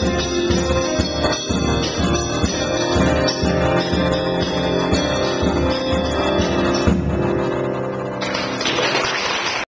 すごい!